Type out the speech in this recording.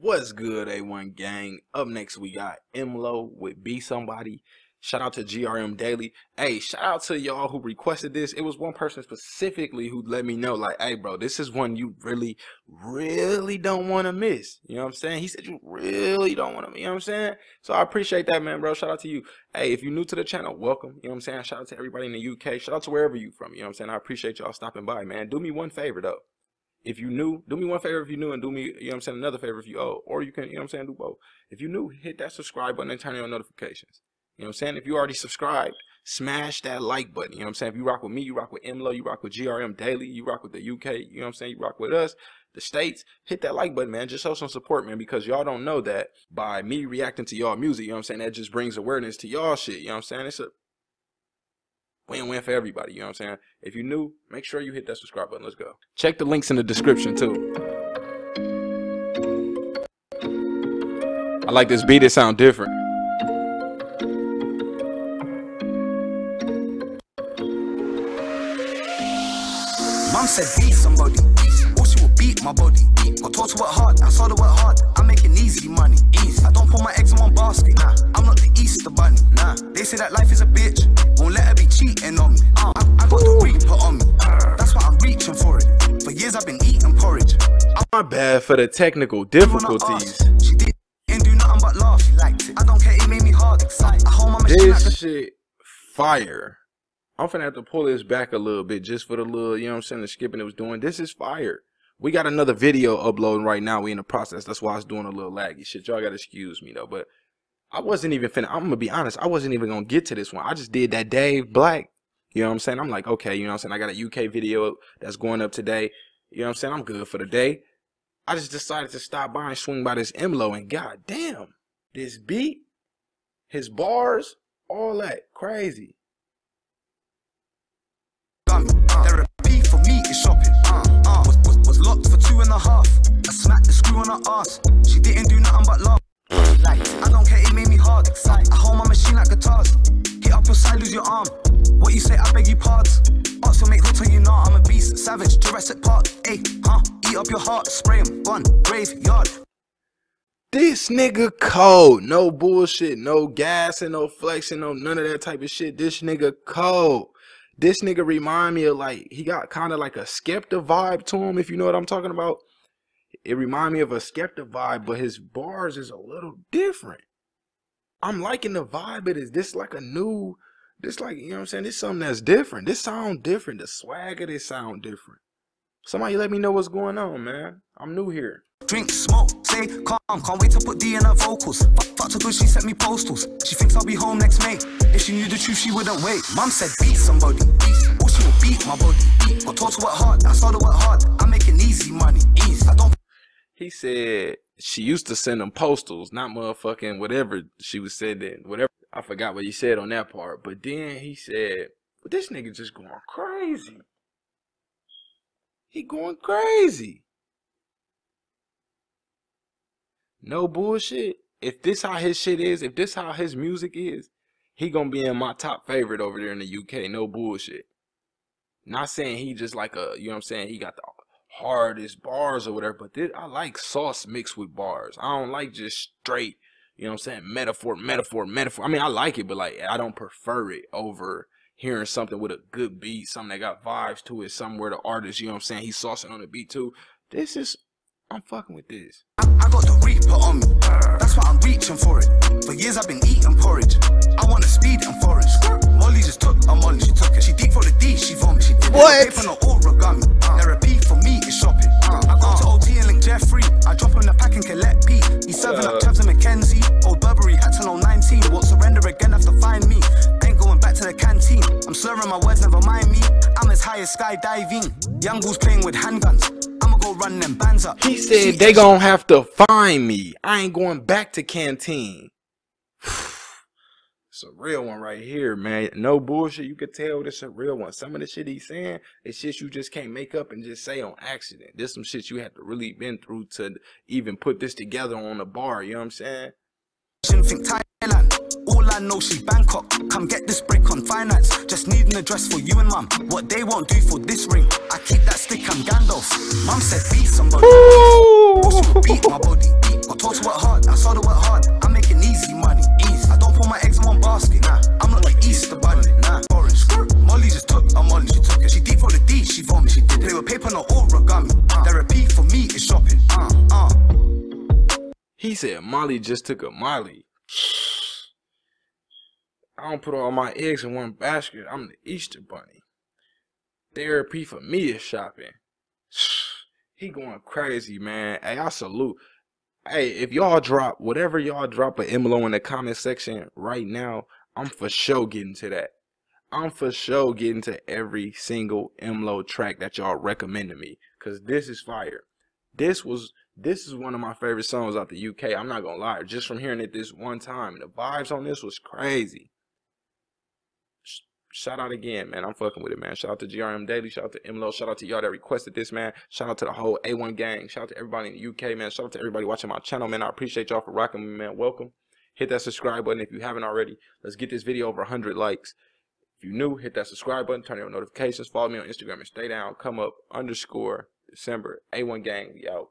What's good, A1 gang? Up next, we got M Lo with Be Somebody. Shout out to GRM Daily. Hey, shout out to y'all who requested this. It was one person specifically who let me know, like, hey, bro, this is one you really, really don't want to miss. You know what I'm saying? He said you really don't want to, you know what I'm saying? So I appreciate that, man, bro. Shout out to you. Hey, if you're new to the channel, welcome. You know what I'm saying? Shout out to everybody in the UK. Shout out to wherever you from. You know what I'm saying? I appreciate y'all stopping by, man. Do me one favor, though if you new, do me one favor if you new and do me, you know what I'm saying, another favor if you owe. Or you can, you know what I'm saying, do both. If you new, hit that subscribe button and turn on notifications. You know what I'm saying? If you already subscribed, smash that like button. You know what I'm saying? If you rock with me, you rock with M Lo, you rock with GRM Daily, you rock with the UK, you know what I'm saying? You rock with us, the States, hit that like button, man. Just show some support, man, because y'all don't know that by me reacting to y'all music, you know what I'm saying? That just brings awareness to y'all shit. You know what I'm saying? It's a win-win for everybody. You know what I'm saying? If you're new, make sure you hit that subscribe button. Let's go. Check the links in the description too. I like this beat. It sound different. Mom said beat somebody. Or she will beat my body. Got taught to work hard. I saw to work hard. I'm making easy money. Easy. I don't put my eggs in one basket. Nah. I'm not the Easter bunny. Nah. They say that life is a bitch. Won't I for the technical difficulties. This shit fire. I'm finna have to pull this back a little bit just for the little, you know what I'm saying, the skipping it was doing. This is fire. We got another video uploading right now. We in the process. That's why it's doing a little laggy shit. Y'all gotta excuse me though. But I wasn't even finna, I'm gonna be honest, I wasn't even gonna get to this one. I just did that Dave Black. You know what I'm saying? I'm like, okay, you know what I'm saying? I got a UK video that's going up today. You know what I'm saying? I'm good for the day. I just decided to stop by and swing by this M Lo and god damn, this beat, his bars, all that crazy. Therapy for me is shopping. Uh, uh, was, was, was locked for two and a half. I smacked the screw on her ass. She didn't do nothing but laugh. Like, I don't care, it made me hard. Excited. I hold my machine like guitars. Hit up your side, lose your arm. What you say, I beg you pardon. Ask your mate, he'll tell you nah, I'm a beast. Savage, Jurassic Park. Hey, Up your heart, spray him. One, graveyard. This nigga cold. No bullshit. No gas and no flexing. No none of that type of shit. This nigga cold. This nigga remind me of like he got kind of like a Skepta vibe to him, if you know what I'm talking about. It remind me of a Skepta vibe, but his bars is a little different. I'm liking the vibe. It is this like a new, this like you know what I'm saying. This something that's different. This sound different. The swag of this sound different. Somebody let me know what's going on, man. I'm new here. Drink, smoke, stay calm. Can't wait to put D in her vocals. Fuck, fucked her good, she sent me postals. She thinks I'll be home next May. If she knew the truth, she wouldn't wait. Mum said, beat somebody. Or she will beat my body. Got taught to work hard. I to work hard. I'm making easy money. Easy. I don't He said she used to send them postals, not motherfucking whatever she was said then. Whatever I forgot what he said on that part. But then he said, but this nigga just going crazy. He going crazy. No bullshit. If this how his shit is, if this how his music is, he gonna be in my top favorite over there in the UK. No bullshit. Not saying he just like a, you know what I'm saying, he got the hardest bars or whatever, but this, I like sauce mixed with bars. I don't like just straight, you know what I'm saying, metaphor, metaphor, metaphor. I mean, I like it, but like I don't prefer it over hearing something with a good beat, something that got vibes to it, somewhere the artist, you know what I'm saying, he's saucing on the beat too. This is I'm fucking with this. I, I got the reaper on me. That's why I'm reaching for it. For years I've been eating porridge. I want to speed and forage. Molly just took a Molly, she took it. She deep for the D, she vomit. She did What? My words, never mind me. I'm as high as skydiving. Young bulls playing with handguns. I'ma go run them bands up. He said they gonna have to find me. I ain't going back to canteen. It's a real one right here, man. No bullshit. You could tell this a real one. Some of the shit he's saying is shit you just can't make up and just say on accident. This some shit you had to really been through to even put this together on a bar. You know what I'm saying? I know, she Bangkok. Come get this break on finance. Just need an address for you and mum. What they won't do for this ring. I keep that stick, I'm Gandalf. Mum said, beat somebody. Will beat my body. Told to work hard, I saw work hard. I'm making easy money. I don't put my eggs in one basket, nah. I'm not Easter bunny, nah. Orange, Molly just took, a Molly, she took it. She deep for the D, she vomit, she did. Play with paper, not origami. Uh. Therapy for me is shopping, uh, uh. He said Molly just took a Molly. I don't put all my eggs in one basket. I'm the Easter bunny. Therapy for me is shopping. He going crazy, man. Hey, I salute. Hey, if y'all drop whatever y'all drop an M Lo in the comment section right now, I'm for sure getting to that. I'm for sure getting to every single M Lo track that y'all recommend to me. Cause this is fire. This was this is one of my favorite songs out the UK. I'm not gonna lie. Just from hearing it this one time, the vibes on this was crazy shout out again, man. I'm fucking with it, man. Shout out to GRM Daily. Shout out to M Lo. Shout out to y'all that requested this, man. Shout out to the whole A1 gang. Shout out to everybody in the UK, man. Shout out to everybody watching my channel, man. I appreciate y'all for rocking me, man. Welcome. Hit that subscribe button if you haven't already. Let's get this video over 100 likes. If you're new, hit that subscribe button. Turn on notifications. Follow me on Instagram and stay down. Come up underscore December. A1 gang. We out.